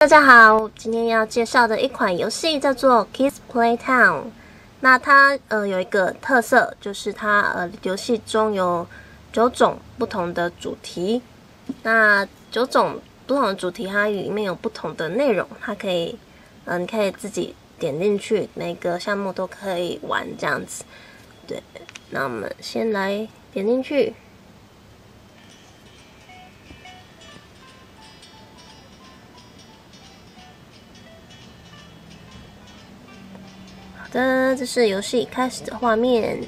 大家好，今天要介绍的一款游戏叫做 Kids Play Town。那它呃有一个特色，就是它呃游戏中有九种不同的主题。那九种不同的主题，它里面有不同的内容，它可以嗯，你可以自己点进去，每个项目都可以玩这样子。对，那我们先来点进去。的，这是游戏开始的画面。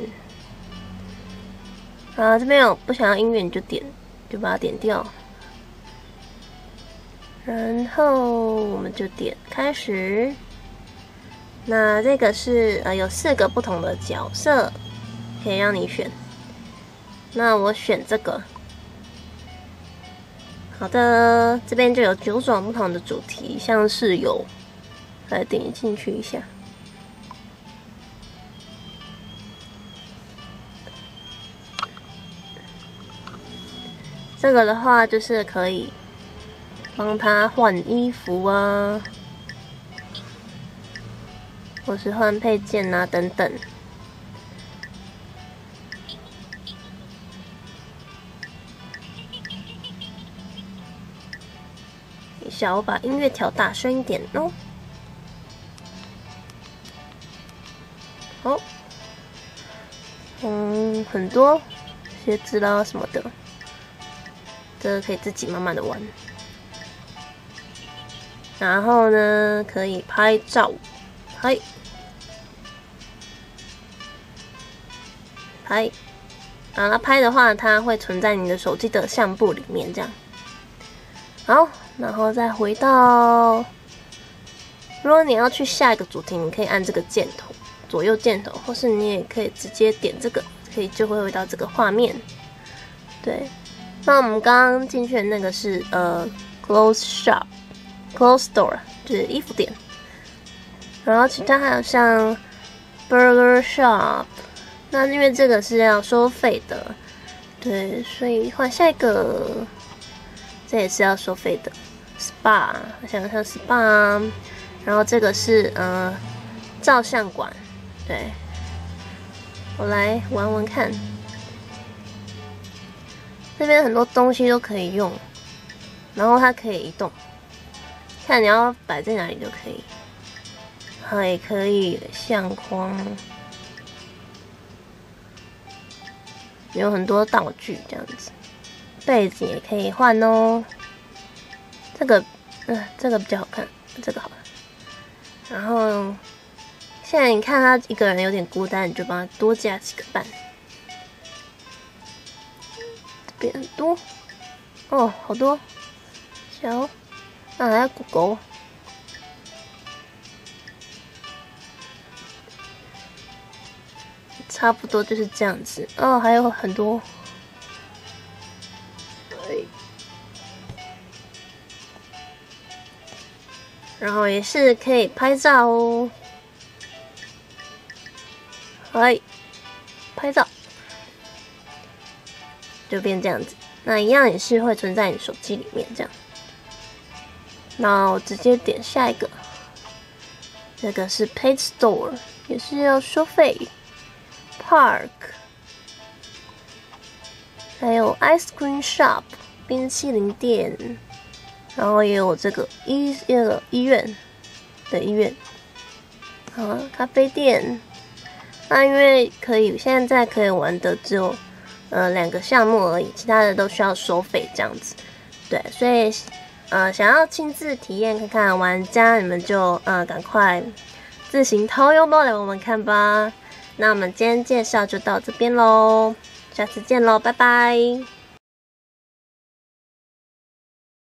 啊，这边有不想要音乐，你就点，就把它点掉。然后我们就点开始。那这个是呃有四个不同的角色可以让你选。那我选这个。好的，这边就有九种不同的主题，像是有，来点进去一下。这个的话就是可以帮他换衣服啊，或是换配件啊等等。一下，我把音乐调大声一点哦。好，嗯，很多鞋子啦什么的。这个可以自己慢慢的玩，然后呢，可以拍照，拍，拍，啊，那拍的话，它会存在你的手机的相簿里面，这样。好，然后再回到，如果你要去下一个主题，你可以按这个箭头，左右箭头，或是你也可以直接点这个，可以就会回到这个画面，对。那我们刚刚进去的那个是呃，clothes shop，clothes store，就是衣服店。然后其他还有像 burger shop，那因为这个是要收费的，对，所以换下一个，这也是要收费的，spa，我想像 spa，然后这个是呃，照相馆，对，我来玩玩看。这边很多东西都可以用，然后它可以移动，看你要摆在哪里就可以。还可以相框，有很多道具这样子，被子也可以换哦。这个，嗯，这个比较好看，这个好。然后现在你看他一个人有点孤单，你就帮他多加几个伴。变多。哦，好多。小，那来狗狗，差不多就是这样子。哦，还有很多，然后也是可以拍照哦，哎，就变这样子，那一样也是会存在你手机里面这样。那我直接点下一个，这个是 Pet Store，也是要收费。Park，还有 Ice Cream Shop，冰淇淋店，然后也有这个医那个医院的医院，啊，咖啡店。那因为可以现在可以玩的只有。呃，两个项目而已，其他的都需要收费这样子。对，所以呃，想要亲自体验看看玩家，你们就呃赶快自行掏腰包来我们看吧。那我们今天介绍就到这边喽，下次见喽，拜拜。